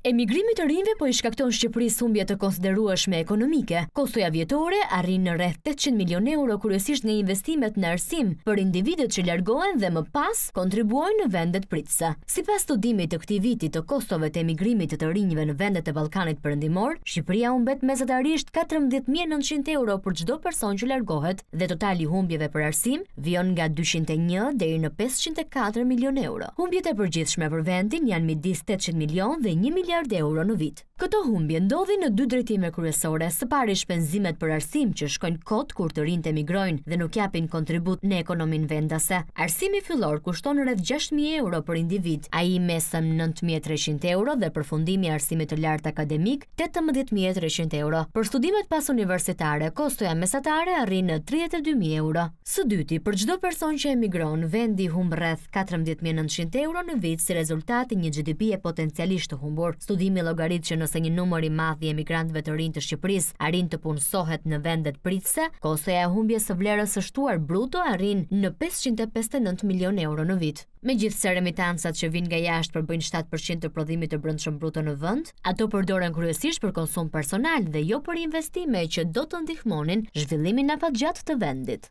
Emigrimi i të rinjve po i shkakton Shqipërisë humbje të konsiderueshme ekonomike. Kostoja vjetore arrin në rreth tetëqind milionë euro kryesisht nga investimet në arsim për individët që largohen dhe më pas kontribuojnë në vendet pritëse. Sipas studimit të këtij viti të kostove të emigrimit të të rinjve në vendet e Ballkanit Perëndimor, Shqipëria humbet mesatarisht katërmbëdhjetë mijë e nëntëqind euro për çdo person që largohet. dhe totali i humbjeve për arsim vijon nga dyqind e një deri në pesëqind e katër milionë euro. Humbjet e përgjithshme për vendin janë midis tetëqind milionë dhe një miliard euro në vit. Këto humbje ndodhin në dy drejtime kryesore, së pari shpenzimet për arsim që shkojnë kot kur të rinjtë emigrojnë dhe nuk japin kontribut në ekonominë vendase. Arsimi fillor kushton rreth gjashtë mijë euro për individ, ai i mesëm nëntë mijë e treqind euro dhe përfundimi i arsimit të lartë akademik tetëmbëdhjetë mijë e treqind euro. Për studimet pasuniversitare, kostoja mesatare arrin në tridhjetë e dy mijë euro. Së dyti, për çdo person që emigron, vendi humb rreth katërmbëdhjetë mijë e nëntëqind euro në vit si rezultat i një GDP-je potencialisht të humbur. Studimi llogarit që nëse një numër i madh i emigrantëve të rinj të Shqipërisë arrin të punësohet në vendet pritëse, kostoja e humbjes së vlerës së shtuar bruto arrin në pesëqind e pesëdhjetë e nëntë milionë euro në vit. Megjithëse remitancat që vijnë nga jashtë përbëjnë shtatë për qind të prodhimit të brendshëm bruto në vend, ato përdoren kryesisht për konsum personal dhe jo për investime që do të ndihmonin zhvillimin afatgjatë të vendit.